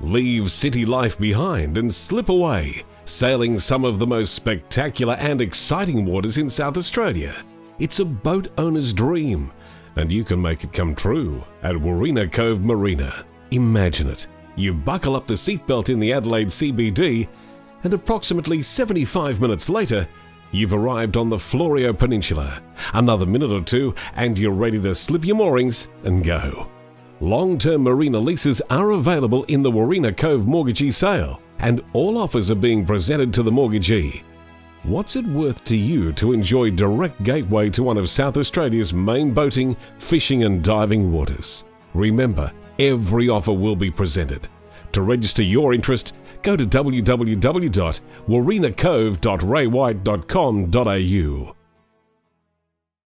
Leave city life behind and slip away, sailing some of the most spectacular and exciting waters in South Australia. It's a boat owner's dream, and you can make it come true at Wirrina Cove Marina. Imagine it. You buckle up the seatbelt in the Adelaide CBD, and approximately 75 minutes later, you've arrived on the Fleurieu Peninsula. Another minute or two, and you're ready to slip your moorings and go. Long-term marina leases are available in the Wirrina Cove mortgagee sale, and all offers are being presented to the mortgagee. What's it worth to you to enjoy direct gateway to one of South Australia's main boating, fishing and diving waters? Remember, every offer will be presented. To register your interest, go to www.wirrinacove.raywhite.com.au.